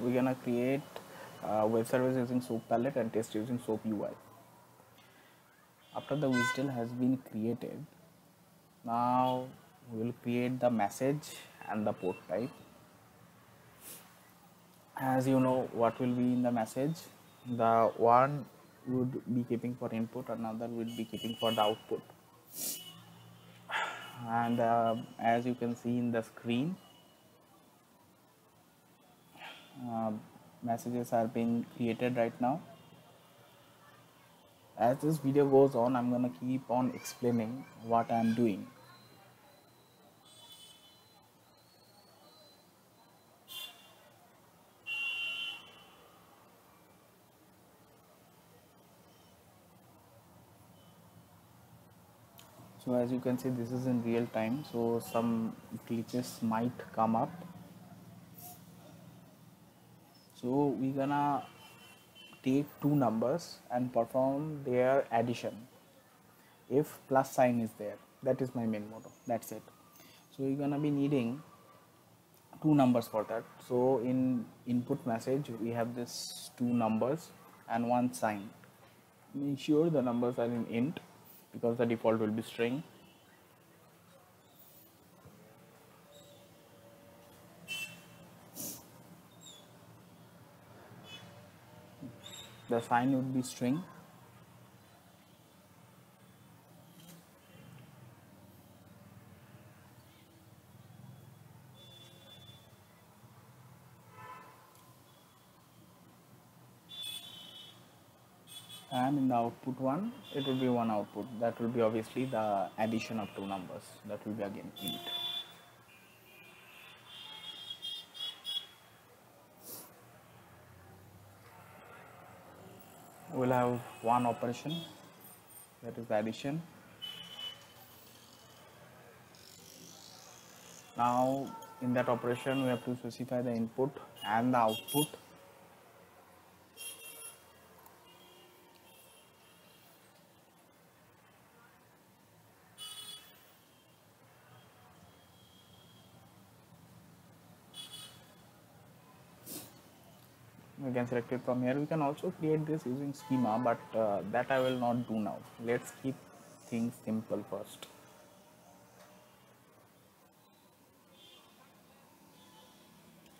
we're gonna create a web service using soap palette and test using soap ui after the WSDL has been created now we will create the message and the port type. As you know what will be in the message? The one would be keeping for input another would be keeping for the output. And uh, as you can see in the screen uh, messages are being created right now. As this video goes on i'm gonna keep on explaining what i'm doing. So as you can see this is in real time so some glitches might come up so we're gonna take two numbers and perform their addition. If plus sign is there that is my main motto. That's it. So we're gonna be needing two numbers for that. So in input message we have this two numbers and one sign. Make sure the numbers are in int because the default will be string the sign would be string. And in the output one it will be one output. That will be obviously the addition of two numbers. That will be again int we'll have one operation that is the addition. Now in that operation we have to specify the input and the output we can select it from here. We can also create this using schema but uh, that I will not do now. Let's keep things simple first.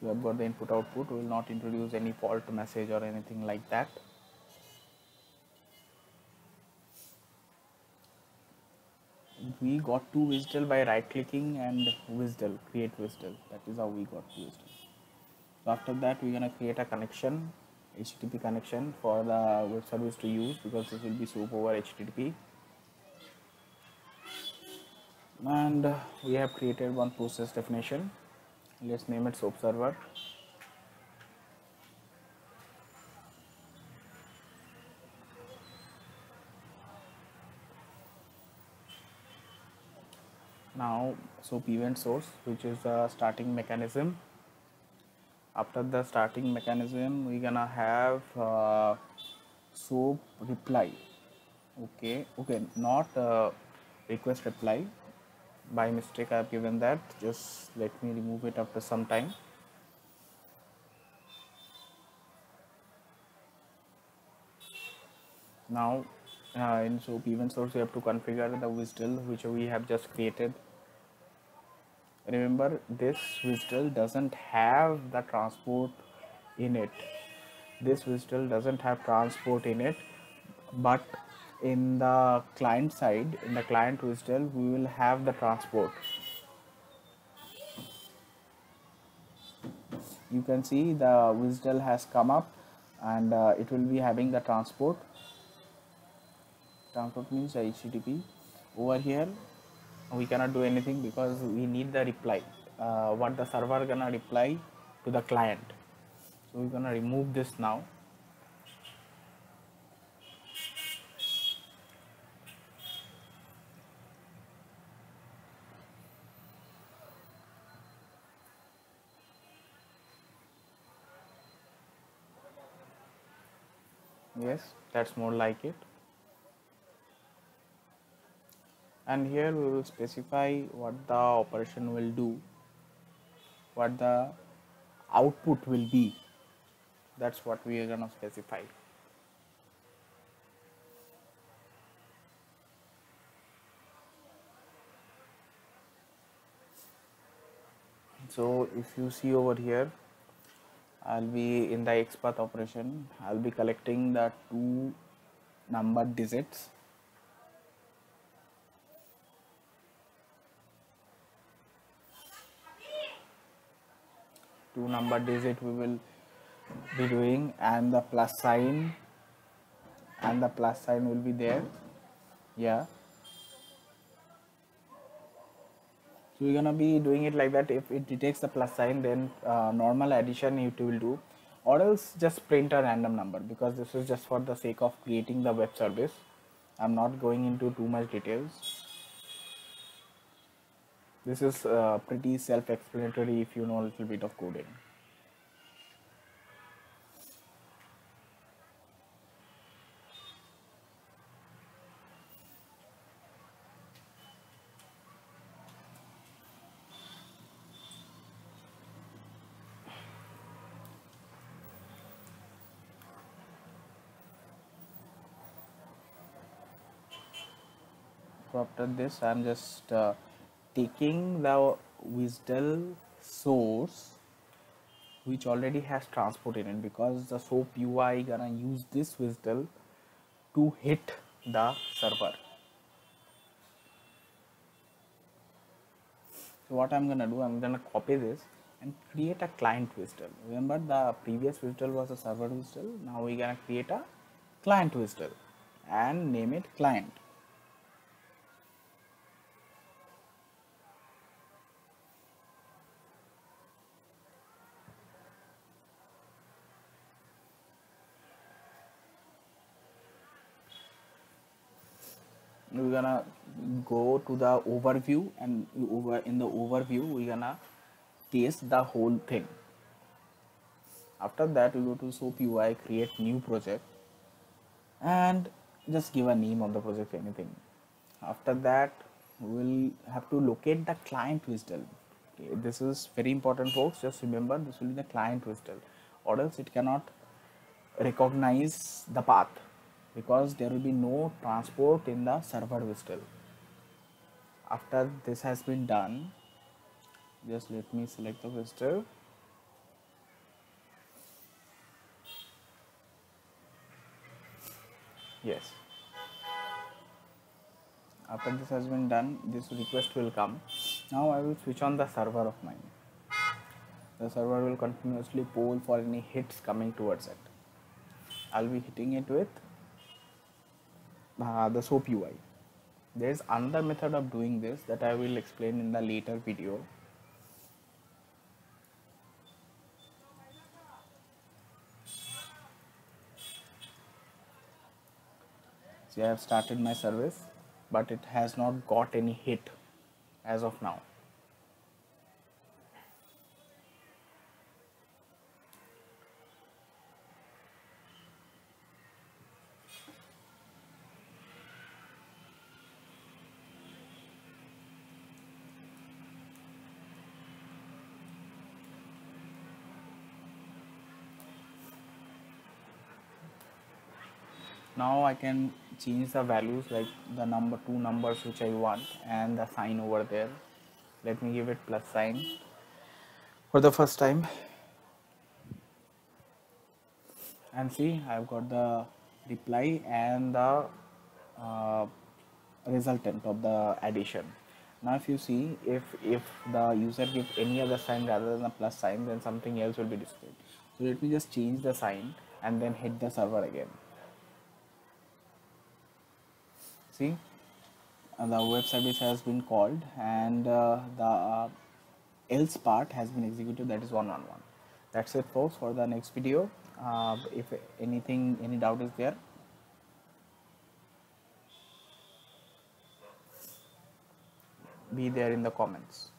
We have got the input output. We will not introduce any fault message or anything like that. We got to WSDL by right clicking and WSDL create WSDL that is how we got to WSDL so after that we're gonna create a connection http connection for the web service to use because this will be soap over http and uh, we have created one process definition. Let's name it soap server. Now soap event source which is the starting mechanism after the starting mechanism we're gonna have uh, soap reply. Okay okay not uh, request reply. By mistake I have given that. Just let me remove it after some time. Now uh, in soap event source we have to configure the WSDL which we have just created remember this WSDL doesn't have the transport in it. This WSDL doesn't have transport in it but in the client side in the client WSDL we will have the transport. You can see the WSDL has come up and uh, it will be having the transport. Transport means HTTP over here we cannot do anything because we need the reply. Uh, what the server gonna reply to the client. So we're gonna remove this now. Yes that's more like it and here we will specify what the operation will do what the output will be. That's what we are gonna specify. So if you see over here I'll be in the XPath operation. I'll be collecting the two number digits two number digit we will be doing and the plus sign and the plus sign will be there. Yeah. So we're gonna be doing it like that. If it detects the plus sign then uh, normal addition it will do. Or else just print a random number because this is just for the sake of creating the web service. I'm not going into too much details this is uh, pretty self-explanatory if you know a little bit of coding. So after this i'm just uh, taking the WSDL source which already has transport in it because the soap UI gonna use this WSDL to hit the server. So what I'm gonna do I'm gonna copy this and create a client WSDL remember the previous WSDL was a server WSDL now we're gonna create a client WSDL and name it client we're gonna go to the overview and over in the overview we're gonna test the whole thing. After that we go to soap ui create new project and just give a name of the project anything. After that we'll have to locate the client WSDL okay, this is very important folks. Just remember this will be the client WSDL or else it cannot recognize the path because there will be no transport in the server WSDL. After this has been done, just let me select the WSDL. Yes. After this has been done, this request will come. Now I will switch on the server of mine. The server will continuously poll for any hits coming towards it. I'll be hitting it with uh, the soap UI. There is another method of doing this that I will explain in the later video. See, I have started my service, but it has not got any hit as of now. Now I can change the values like the number two numbers which I want and the sign over there. Let me give it plus sign. For the first time. And see I've got the reply and the uh, resultant of the addition. Now if you see if if the user gives any other sign rather than a plus sign then something else will be displayed. So let me just change the sign and then hit the server again see uh, the web service has been called and uh, the uh, else part has been executed that is one on one that's it folks for the next video. Uh, if anything any doubt is there? Be there in the comments